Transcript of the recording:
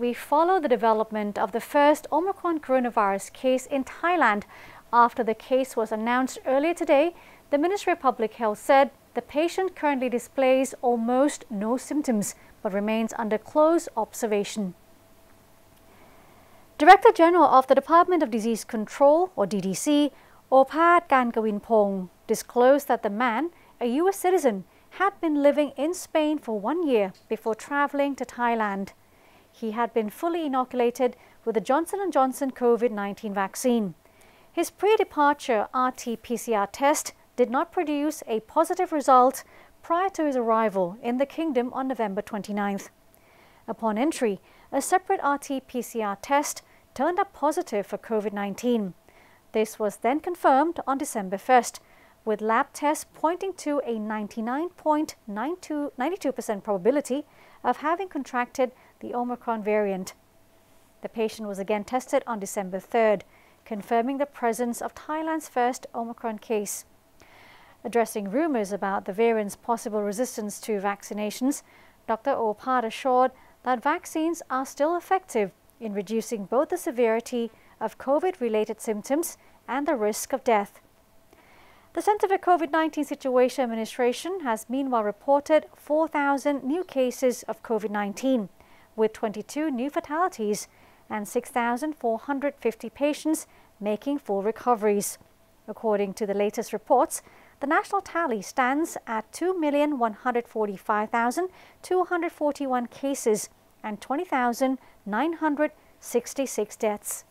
We follow the development of the first Omicron coronavirus case in Thailand. After the case was announced earlier today, the Ministry of Public Health said the patient currently displays almost no symptoms but remains under close observation. Director General of the Department of Disease Control, or DDC, Opas Karnkawinpong, disclosed that the man, a U.S. citizen, had been living in Spain for one year before traveling to Thailand he had been fully inoculated with the Johnson & Johnson COVID-19 vaccine. His pre-departure RT-PCR test did not produce a positive result prior to his arrival in the kingdom on November 29th. Upon entry, a separate RT-PCR test turned up positive for COVID-19. This was then confirmed on December 1st, with lab tests pointing to a 99.92% probability of having contracted the Omicron variant. The patient was again tested on December 3rd, confirming the presence of Thailand's first Omicron case. Addressing rumours about the variant's possible resistance to vaccinations, Dr. Opas assured that vaccines are still effective in reducing both the severity of COVID-related symptoms and the risk of death. The Centre for COVID-19 Situation Administration has meanwhile reported 4,000 new cases of COVID-19, with 22 new fatalities and 6,450 patients making full recoveries. According to the latest reports, the national tally stands at 2,145,241 cases and 20,966 deaths.